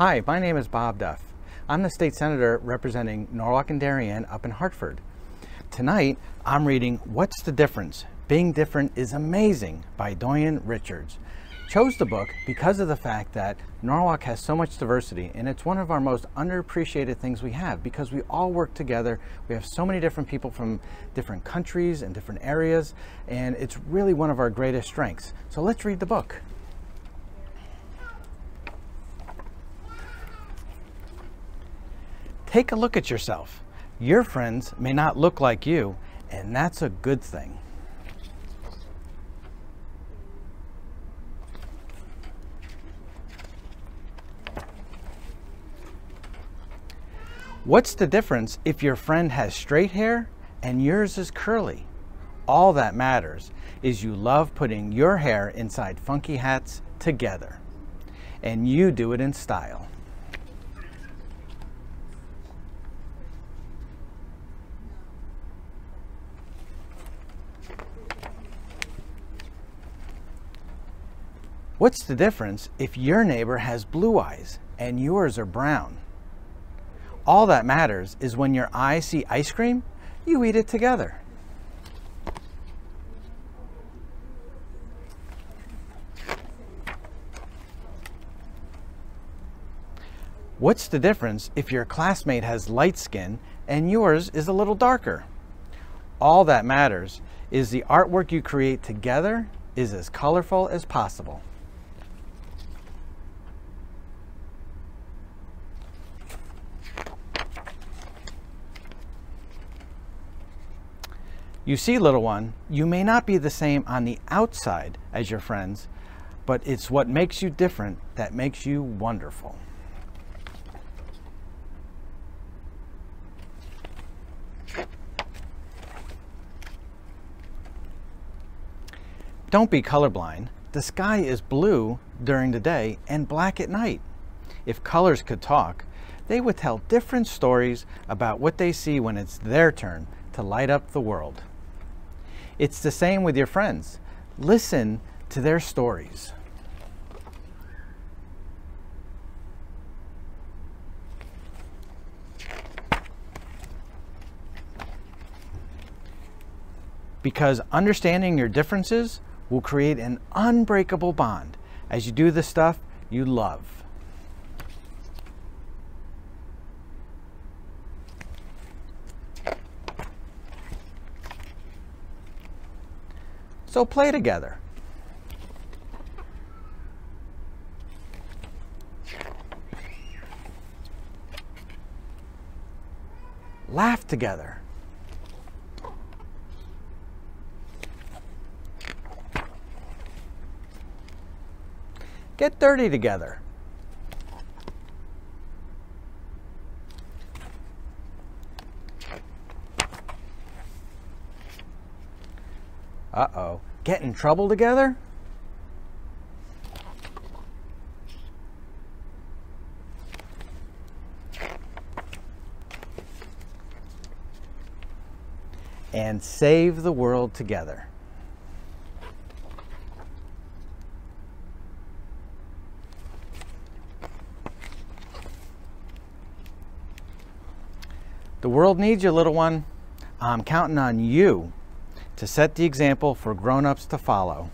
Hi, my name is Bob Duff. I'm the state senator representing Norwalk and Darien up in Hartford. Tonight, I'm reading What's the Difference? Being Different is Amazing by Doyin Richards. Chose the book because of the fact that Norwalk has so much diversity and it's one of our most underappreciated things we have because we all work together. We have so many different people from different countries and different areas and it's really one of our greatest strengths. So let's read the book. Take a look at yourself. Your friends may not look like you, and that's a good thing. What's the difference if your friend has straight hair and yours is curly? All that matters is you love putting your hair inside funky hats together. And you do it in style. What's the difference if your neighbor has blue eyes and yours are brown? All that matters is when your eyes see ice cream, you eat it together. What's the difference if your classmate has light skin and yours is a little darker? All that matters is the artwork you create together is as colorful as possible. You see, little one, you may not be the same on the outside as your friends, but it's what makes you different that makes you wonderful. Don't be colorblind. The sky is blue during the day and black at night. If colors could talk, they would tell different stories about what they see when it's their turn to light up the world. It's the same with your friends. Listen to their stories. Because understanding your differences will create an unbreakable bond as you do the stuff you love. So play together. Laugh together. Get dirty together. Uh-oh. Get in trouble together? And save the world together. The world needs you, little one. I'm counting on you to set the example for grown-ups to follow.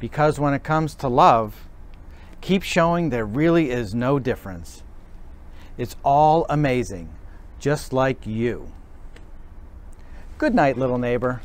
Because when it comes to love, keep showing there really is no difference. It's all amazing, just like you. Good night, little neighbor.